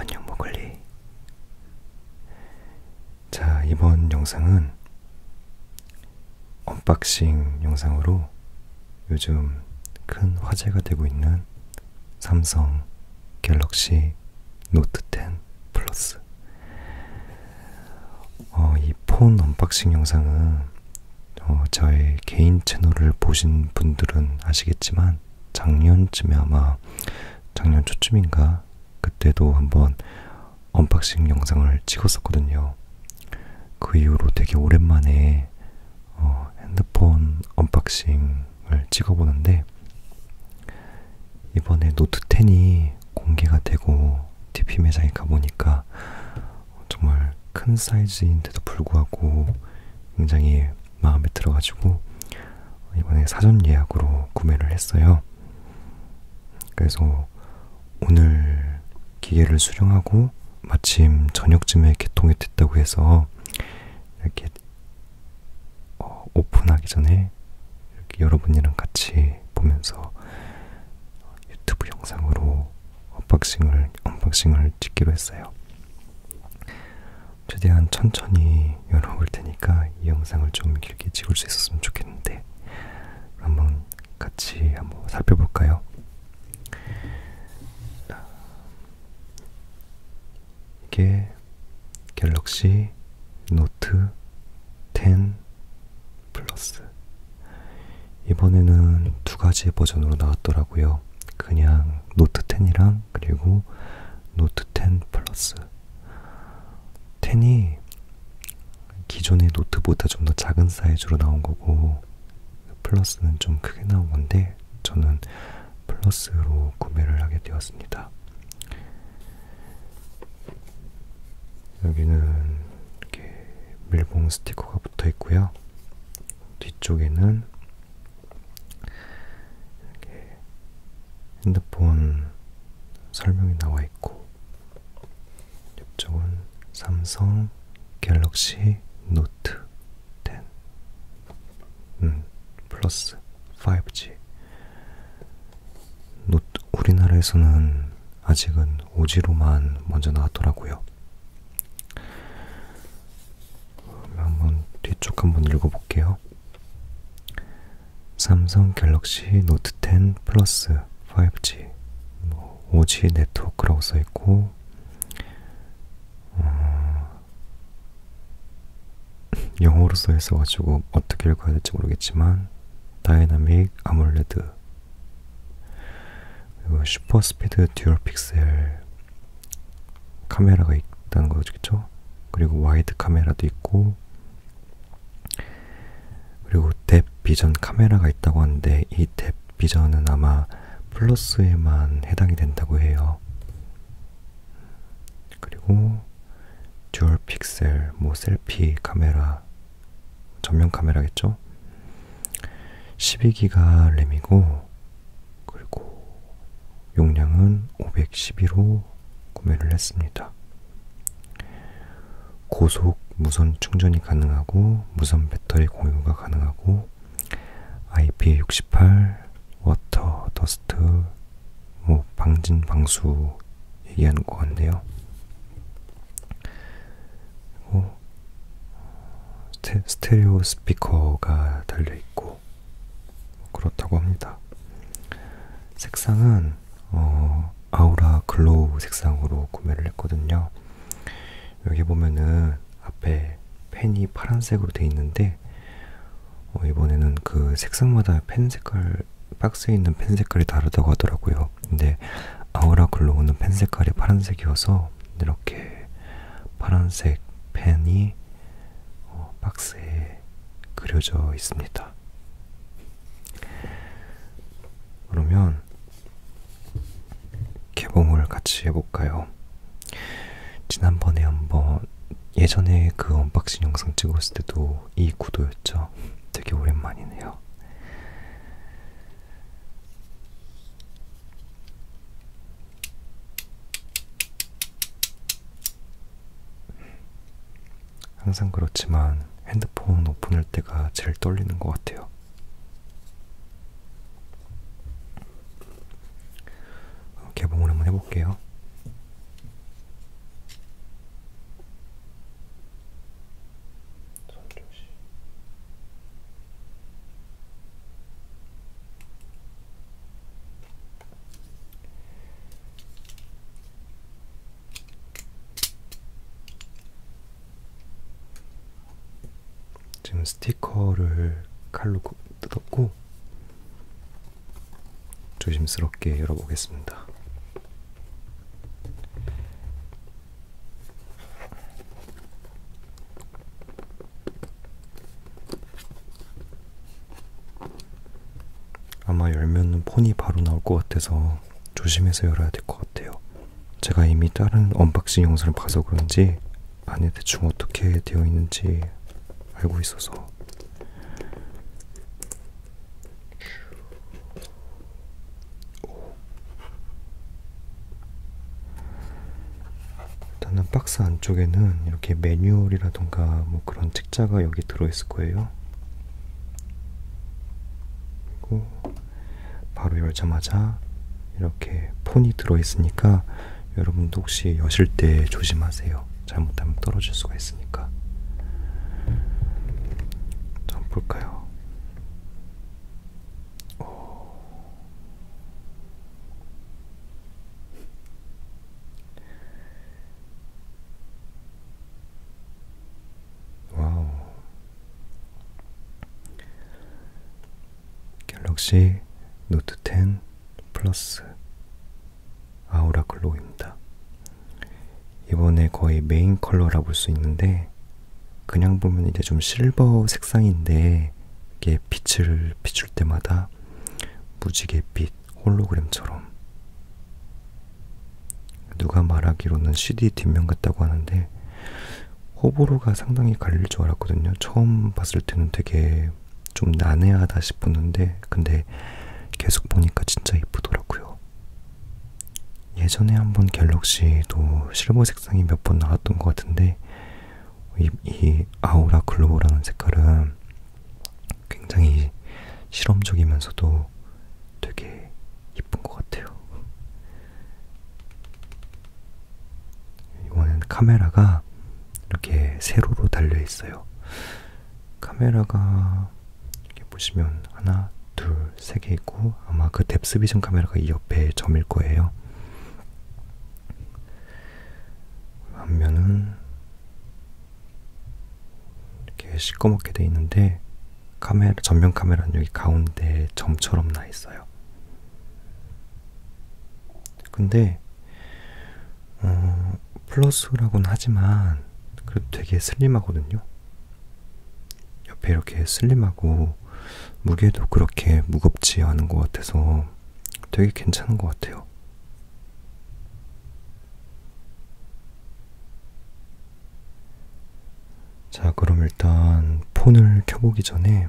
안녕 먹을리. 자, 이번 영상은 unboxing 영상으로 요즘 큰 화제가 되고 있는 삼성 갤럭시 노트 10 플러스. 어, 이 폰 unboxing 영상은 어, 저의 개인 채널을 보신 분들은 아시겠지만 작년쯤에 아마 작년 초쯤인가 그때도 한번 unboxing 영상을 찍었었거든요. 그 이후로 되게 오랜만에 어, 핸드폰 unboxing을 찍어보는데 이번에 노트 10이 공개가 되고 DP 매장에 가보니까 정말 큰 사이즈인데도 불구하고 굉장히 마음에 들어가지고 이번에 사전 예약으로 구매를 했어요. 그래서 오늘 기계를 수령하고 마침 저녁쯤에 개통이 됐다고 해서 이렇게 어, 오픈하기 전에 이렇게 여러분이랑 같이 보면서 유튜브 영상으로 unboxing을 unboxing을 찍기로 했어요. 최대한 천천히 열어볼 테니까 이 영상을 좀 길게 찍을 수 있었으면 좋겠는데 한번 같이 한번 살펴볼까요? 이게 갤럭시 노트 10 플러스 이번에는 두 가지 버전으로 나왔더라고요. 그냥 노트 10이랑 그리고 노트 10 플러스 10이 기존의 노트보다 좀더 작은 사이즈로 나온 거고 플러스는 좀 크게 나온 건데 저는 플러스로 구매를 하게 되었습니다. 여기는 이렇게 밀봉 스티커가 붙어 있고요. 뒤쪽에는 이렇게 핸드폰 설명이 나와 있고 이쪽은 삼성 갤럭시 노트 10 음, 플러스 5G 노트, 우리나라에서는 아직은 5G로만 먼저 나왔더라고요. 뒤쪽 한번 읽어볼게요. 삼성 갤럭시 노트 10 플러스 5G 뭐 5G 네트워크라고 써있고 어, 영어로 써있어가지고 어떻게 읽어야 될지 모르겠지만 Dynamic AMOLED 그리고 Super Speed Dual Pixel 카메라가 있다는 거겠죠? 그리고 wide 카메라도 있고 그리고 Depth Vision 카메라가 있다고 하는데 이 Depth Vision은 아마 플러스에만 해당이 된다고 해요. 그리고 Dual Pixel 뭐 selfie 카메라 전면 카메라겠죠? 12기가 램이고 그리고 용량은 512로 구매를 했습니다. 고속 무선 충전이 가능하고 무선 배터리 공유가 가능하고 IP68 water dust 뭐 방진 방수 얘기하는 것 같네요. 그리고 스테, 스테레오 스피커가 달려 있고 그렇다고 합니다. 색상은 어, Aura Glow 색상으로 구매를 했거든요. 여기 보면은 앞에 펜이 파란색으로 되어 있는데 어, 이번에는 그 색상마다 펜 색깔 박스에 있는 펜 색깔이 다르다고 하더라고요. 근데 Aura Glow는 펜 색깔이 파란색이어서 이렇게 파란색 펜이 어, 박스에 그려져 있습니다. 그러면 개봉을 같이 해볼까요? 지난번에 한번 예전에 그 unboxing 영상 찍었을 때도 이 구도였죠. 되게 오랜만이네요. 항상 그렇지만 핸드폰 오픈할 때가 제일 떨리는 것 같아요. 개봉을 한번 해볼게요. 저는 스티커를 칼로 뜯었고 조심스럽게 열어보겠습니다. 아마 열면 폰이 바로 나올 것 같아서 조심해서 열어야 될 것 같아요. 제가 이미 다른 unboxing 영상을 봐서 그런지 안에 대충 어떻게 되어 있는지 알고 있어서 일단은 박스 안쪽에는 이렇게 매뉴얼이라던가 뭐 그런 책자가 여기 들어있을 거예요. 그리고 바로 열자마자 이렇게 폰이 들어있으니까 여러분도 혹시 여실 때 조심하세요. 잘못하면 떨어질 수가 있으니까. 좀 볼까요? 와우. 갤럭시 노트 10 플러스 Aura Glow입니다. 이번에 거의 메인 컬러라 볼 수 있는데 그냥 보면 이제 좀 실버 색상인데 이게 빛을 비출 때마다 무지갯빛 홀로그램처럼 누가 말하기로는 CD 뒷면 같다고 하는데 호불호가 상당히 갈릴 줄 알았거든요. 처음 봤을 때는 되게 좀 난해하다 싶었는데 근데 계속 보니까 진짜 이쁘더라고요. 예전에 한번 갤럭시도 실버 색상이 몇번 나왔던 것 같은데 이, 이 아우라 글로우라는 색깔은 굉장히 실험적이면서도 되게 이쁜 것 같아요. 이번엔 카메라가 이렇게 세로로 달려 있어요. 카메라가 이렇게 보시면 하나, 둘, 세 개 있고 아마 그 뎁스 비전 카메라가 이 옆에 점일 거예요. 앞면은 이렇게 시꺼멓게 돼 있는데 카메라 전면 카메라는 여기 가운데 점처럼 나 있어요. 근데 어, 플러스라고는 하지만 그래도 되게 슬림하거든요. 옆에 이렇게 슬림하고 무게도 그렇게 무겁지 않은 것 같아서 되게 괜찮은 것 같아요. 자, 그럼 일단 폰을 켜보기 전에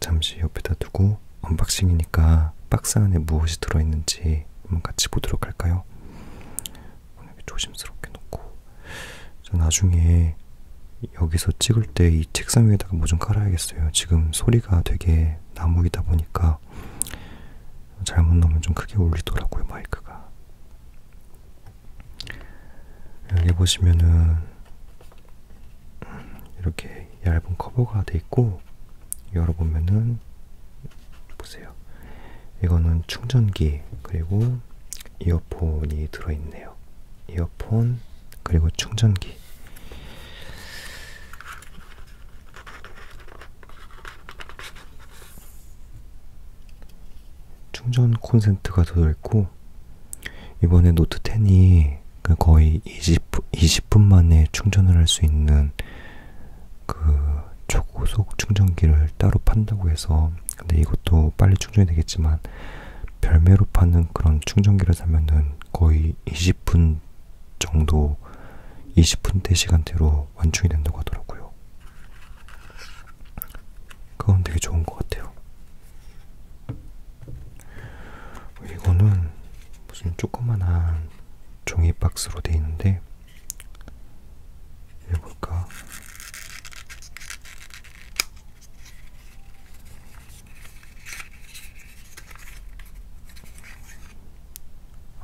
잠시 옆에다 두고 unboxing이니까 박스 안에 무엇이 들어있는지 한번 같이 보도록 할까요? 조심스럽게 놓고 저 나중에 여기서 찍을 때 이 책상 위에다가 뭐 좀 깔아야겠어요. 지금 소리가 되게 나무이다 보니까 잘못 놓으면 좀 크게 울리더라고요, 마이크가. 여기 보시면은 이렇게 얇은 커버가 돼 있고 열어보면은 보세요. 이거는 충전기 그리고 이어폰이 들어있네요. 이어폰 그리고 충전기 충전 콘센트가 들어있고 이번에 노트 10이 그 거의 20, 20분 만에 충전을 할 수 있는 그 초고속 충전기를 따로 판다고 해서 근데 이것도 빨리 충전이 되겠지만 별매로 파는 그런 충전기를 사면은 거의 20분 정도 20분대 시간대로 완충이 된다고 하더라고요. 그건 되게 좋은 것 같아요. 이거는 무슨 조그만한 종이 박스로 돼 있는데 읽어볼까?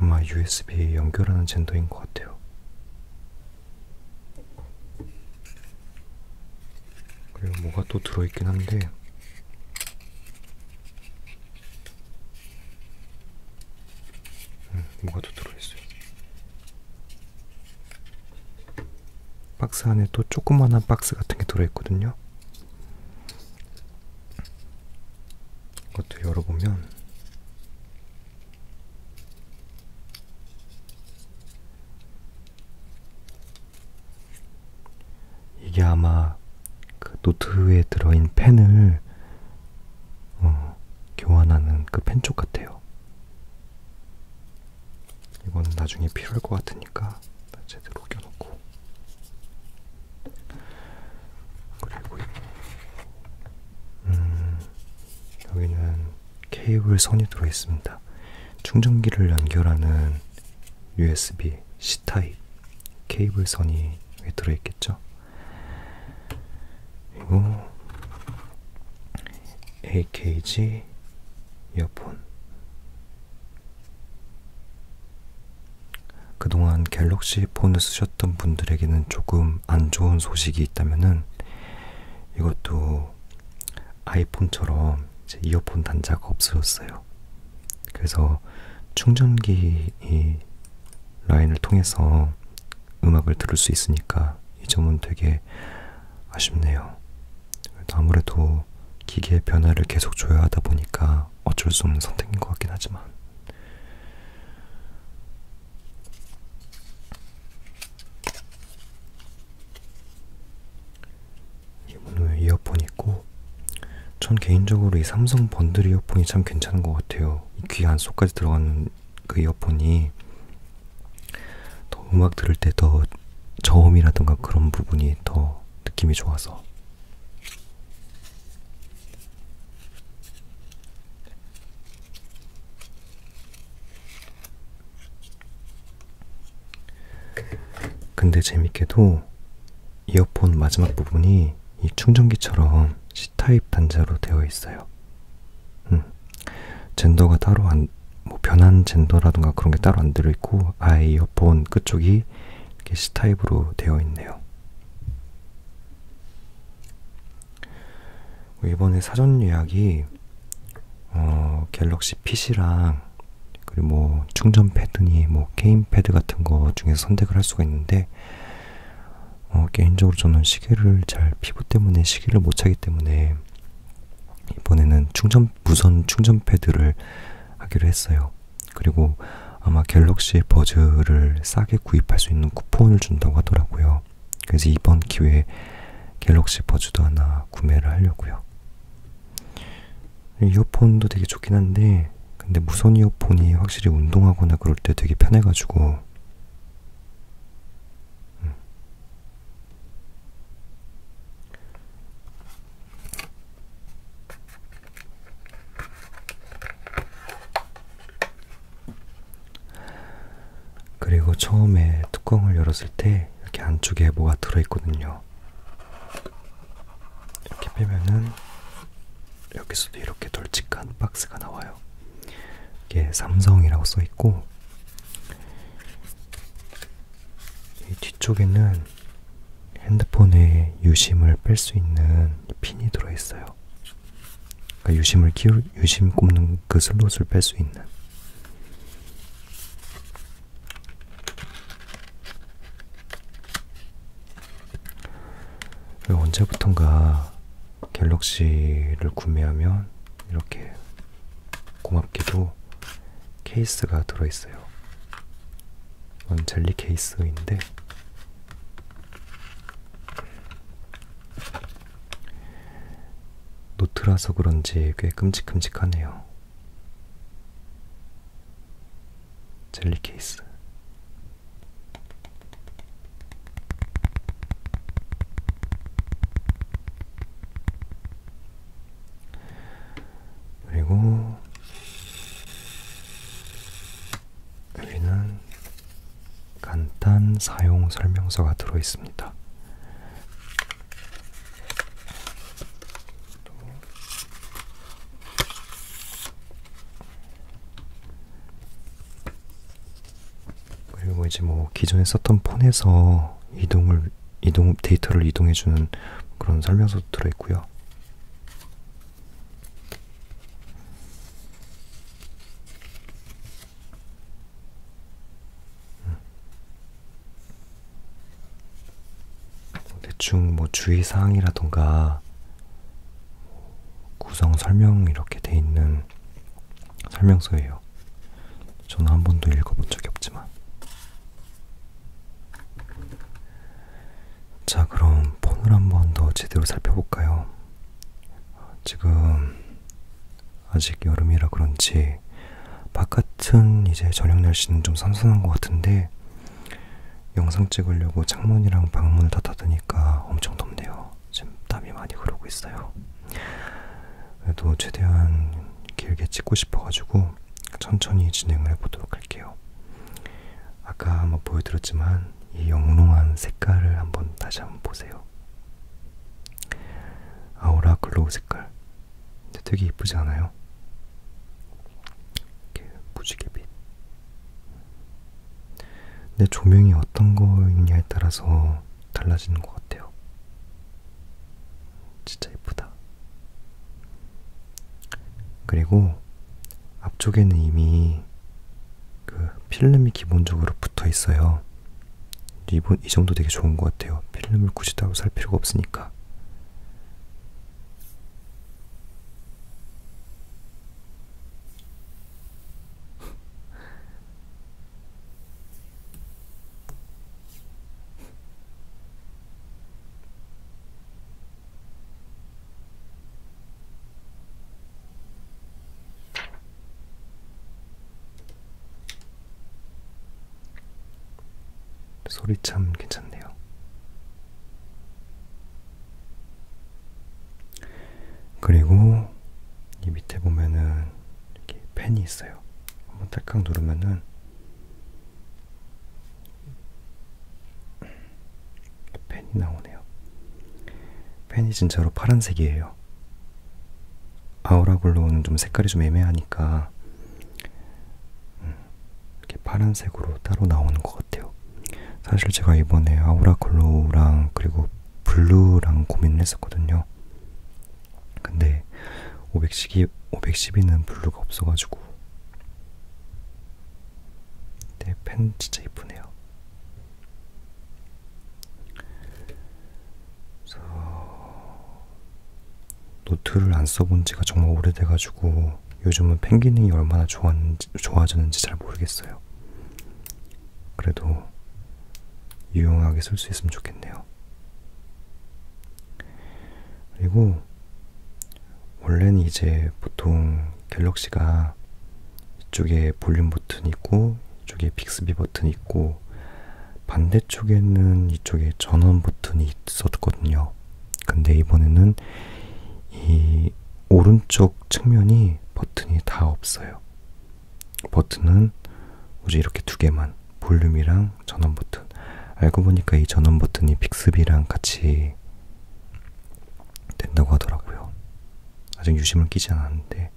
아마 USB에 연결하는 젠더인 것 같아요. 그리고 뭐가 또 들어있긴 한데 음, 뭐가 또 들어있어요. 박스 안에 또 조그만한 박스 같은 게 들어있거든요. 이것도 열어보면 들어인 펜을 어, 교환하는 그펜쪽 같아요. 이거는 나중에 필요할 것 같으니까 제대로 껴놓고 그리고 음, 여기는 케이블 선이 들어있습니다. 충전기를 연결하는 USB C 타입 케이블 선이 들어있겠죠? 그리고 AKG 이어폰 그동안 갤럭시 폰을 쓰셨던 분들에게는 조금 안 좋은 소식이 있다면은 이것도 아이폰처럼 이제 이어폰 단자가 없어졌어요. 그래서 충전기 이 라인을 통해서 음악을 들을 수 있으니까 이 점은 되게 아쉽네요. 아무래도 기계의 변화를 계속 줘야 하다 보니까 어쩔 수 없는 선택인 것 같긴 하지만. 이분은 이어폰 있고? 전 개인적으로 이 삼성 번들 이어폰이 참 괜찮은 것 같아요. 귀 안속까지 들어가는 그 이어폰이 더 음악 들을 때더 저음이라든가 그런 부분이 더 느낌이 좋아서 근데 재밌게도 이어폰 마지막 부분이 이 충전기처럼 C타입 단자로 되어 있어요. 음. 젠더가 따로 안, 뭐 변한 젠더라든가 그런 게 따로 안 들어있고 아예 이어폰 끝쪽이 이렇게 C타입으로 되어 있네요. 이번에 사전 예약이 어, 갤럭시 PC랑 그리고 뭐 충전 패드니 뭐 게임 패드 같은 거 중에서 선택을 할 수가 있는데 어, 개인적으로 저는 시계를 잘 피부 때문에 시계를 못 차기 때문에 이번에는 충전 무선 충전 패드를 하기로 했어요. 그리고 아마 갤럭시 버즈를 싸게 구입할 수 있는 쿠폰을 준다고 하더라고요. 그래서 이번 기회에 갤럭시 버즈도 하나 구매를 하려고요. 이어폰도 되게 좋긴 한데 근데 무선 이어폰이 확실히 운동하거나 그럴 때 되게 편해가지고 음. 그리고 처음에 뚜껑을 열었을 때 이렇게 안쪽에 뭐가 들어있거든요. 이렇게 빼면은 여기서도 이렇게 널찍한 박스가 나와요. 이게 삼성이라고 써 있고 이 뒤쪽에는 핸드폰의 유심을 뺄수 있는 핀이 들어 있어요. 그러니까 유심을 끼우 유심 꼽는 그 슬롯을 뺄수 있는. 언제부턴가 갤럭시를 구매하면 이렇게 고맙게도 케이스가 들어있어요. 이건 젤리 케이스인데 노트라서 그런지 꽤 큼직큼직하네요. 젤리 케이스. 그리고 여기는 간단 사용 설명서가 들어 있습니다. 그리고 이제 뭐 기존에 썼던 폰에서 이동을 이동 데이터를 이동해 주는 그런 설명서도 들어 있고요. 대충 뭐 주의 사항이라던가 구성 설명 이렇게 돼돼 있는 설명서예요. 저는 한 번도 읽어본 적이 없지만. 자, 그럼 폰을 한번더 제대로 살펴볼까요? 지금 아직 여름이라 그런지 바깥은 이제 저녁 날씨는 좀 선선한 것 같은데 영상 찍으려고 창문이랑 방문을 다 닫으니까 엄청 덥네요. 지금 땀이 많이 흐르고 있어요. 그래도 최대한 길게 찍고 싶어가지고 천천히 진행을 해보도록 할게요. 아까 한번 보여드렸지만 이 영롱한 색깔을 한번 다시 한번 보세요. Aura Glow 색깔. 되게 이쁘지 않아요? 이렇게 무지개빛. 내 조명이 어떤 거였냐에 따라서 달라지는 것 같아요. 진짜 이쁘다. 그리고 앞쪽에는 이미 그 필름이 기본적으로 붙어 있어요. 이번 이 정도 되게 좋은 것 같아요. 필름을 굳이 따로 살 필요가 없으니까. 소리 참 괜찮네요. 그리고 이 밑에 보면은 이렇게 펜이 있어요. 한번 딸깍 누르면은 펜이 나오네요. 펜이 진짜로 파란색이에요. 아우라 글로우는 좀 색깔이 좀 애매하니까 음, 이렇게 파란색으로 따로 나오는 것 같아요. 사실 제가 이번에 Aura Glow랑 그리고 블루랑 고민을 했었거든요. 근데 512 512는 블루가 없어가지고 근데 펜 진짜 이쁘네요. 그래서 노트를 안 써본 지가 정말 오래돼가지고 요즘은 펜 기능이 얼마나 좋아졌는지 잘 모르겠어요. 그래도 유용하게 쓸 수 있으면 좋겠네요. 그리고 원래는 이제 보통 갤럭시가 이쪽에 볼륨 버튼 있고 이쪽에 빅스비 버튼 있고 반대쪽에는 이쪽에 전원 버튼이 있었거든요. 근데 이번에는 이 오른쪽 측면이 버튼이 다 없어요. 버튼은 오직 이렇게 두 개만 볼륨이랑 전원 버튼 알고 보니까 이 전원 버튼이 빅스비랑 같이 된다고 하더라고요. 아직 유심을 끼지 않았는데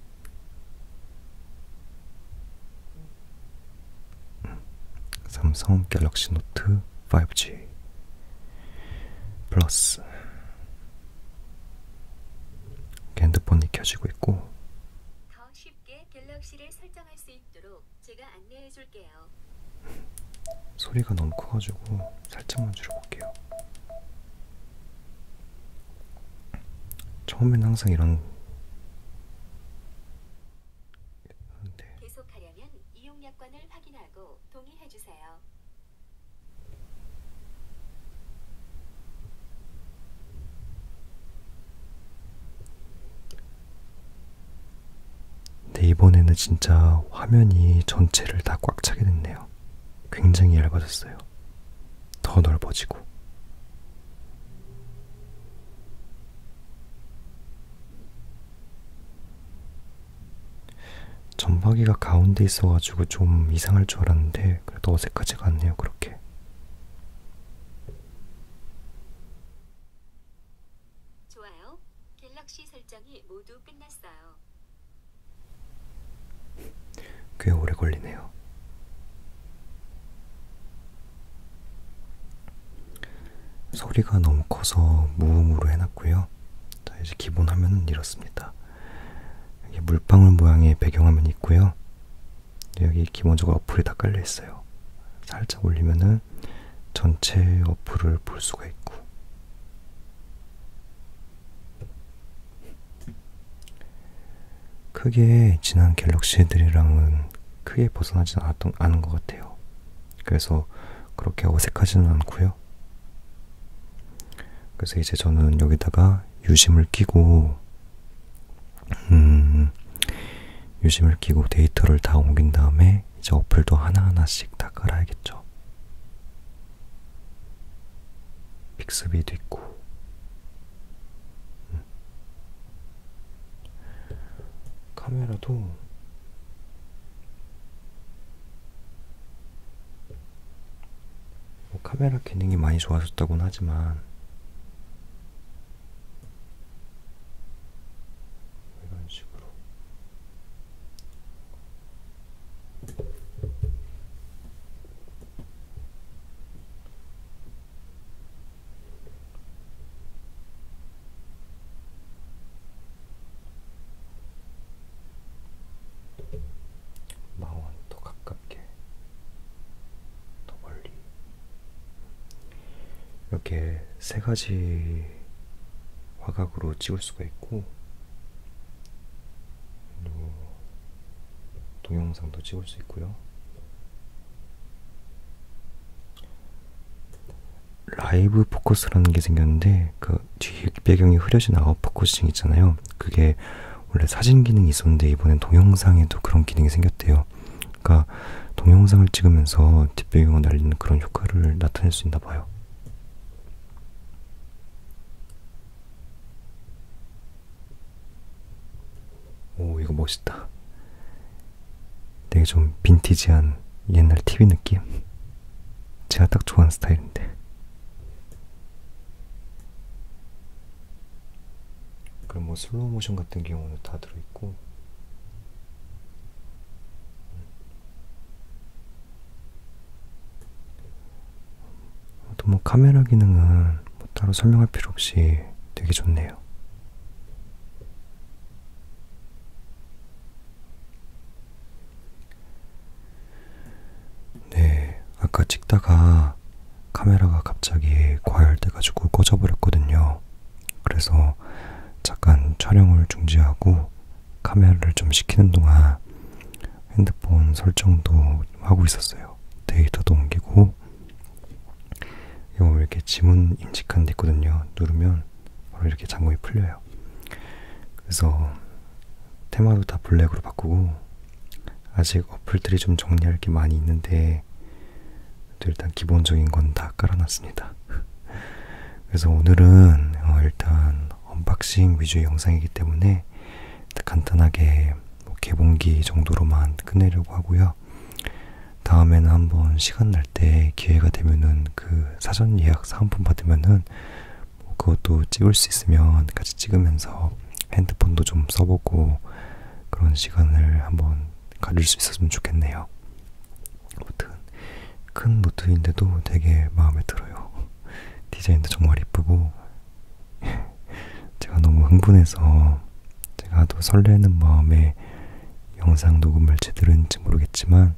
음, 삼성 갤럭시 노트 5G 플러스 핸드폰이 켜지고 있고 더 쉽게 갤럭시를 설정할 수 있도록 제가 안내해 줄게요. 소리가 너무 커가지고 살짝만 줄여볼게요. 처음엔 항상 이런 네. 계속하려면 이용 약관을 확인하고 동의해 주세요. 근데 이번에는 진짜 화면이 전체를 다 꽉 차게 됐네요. 굉장히 얇아졌어요. 더 넓어지고. 전박이가 가운데 있어가지고 좀 이상할 줄 알았는데 그래도 어색하지가 않네요 그렇게 좋아요. 갤럭시 설정이 모두 끝났어요. 꽤 오래 걸리네요 소리가 너무 커서 무음으로 해놨고요. 자 이제 기본 화면은 이렇습니다. 여기 물방울 모양의 배경화면이 있고요. 여기 기본적으로 어플이 다 깔려 있어요. 살짝 올리면은 전체 어플을 볼 수가 있고. 크게 지난 갤럭시들이랑은 크게 벗어나지 않았던, 않은 것 같아요. 그래서 그렇게 어색하지는 않고요. 그래서 이제 저는 여기다가 유심을 끼고 음, 유심을 끼고 데이터를 다 옮긴 다음에 이제 어플도 하나하나씩 다 깔아야겠죠. 빅스비도 있고 음. 카메라도 뭐 카메라 기능이 많이 좋아졌다고는 하지만 이런 식으로 망원 더 가깝게 더 멀리 이렇게 세 가지 화각으로 찍을 수가 있고 동영상도 찍을 수 있고요. Live Focus라는 게 생겼는데 그 뒤 배경이 흐려진 out focusing 있잖아요. 그게 원래 사진 기능이 있었는데 이번엔 동영상에도 그런 기능이 생겼대요. 그러니까 동영상을 찍으면서 뒷배경을 날리는 그런 효과를 나타낼 수 있나 봐요. 오 이거 멋있다. 되게 좀 빈티지한 옛날 TV 느낌. 제가 딱 좋아하는 스타일인데. 그럼 뭐 슬로우 모션 같은 경우는 다 들어있고. 또 뭐 카메라 기능은 뭐 따로 설명할 필요 없이 되게 좋네요. 네, 아까 찍다가 카메라가 갑자기 과열 돼가지고 꺼져버렸거든요. 그래서 잠깐 촬영을 중지하고 카메라를 좀 식히는 동안 핸드폰 설정도 하고 있었어요. 데이터도 옮기고 이렇게 지문 인식하는 데 있거든요. 누르면 바로 이렇게 잠금이 풀려요. 그래서 테마도 다 블랙으로 바꾸고 아직 어플들이 좀 정리할 게 많이 있는데 일단 기본적인 건 다 깔아놨습니다. 그래서 오늘은 어 일단 unboxing 위주의 영상이기 때문에 간단하게 뭐 개봉기 정도로만 끝내려고 하고요. 다음에는 한번 시간 날 때 기회가 되면은 그 사전 예약 사은품 받으면은 뭐 그것도 찍을 수 있으면 같이 찍으면서 핸드폰도 좀 써보고 그런 시간을 한번 가질 수 있었으면 좋겠네요. 아무튼 큰 노트인데도 되게 마음에 들어요. 디자인도 정말 이쁘고 제가 너무 흥분해서 제가 또 설레는 마음에 영상 녹음을 제대로 했는지 모르겠지만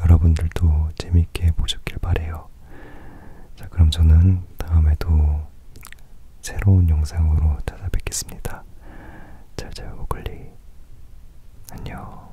여러분들도 재미있게 보셨길 바래요. 자 그럼 저는 다음에도 새로운 영상으로 찾아뵙겠습니다. 잘 자요 고글리 안녕.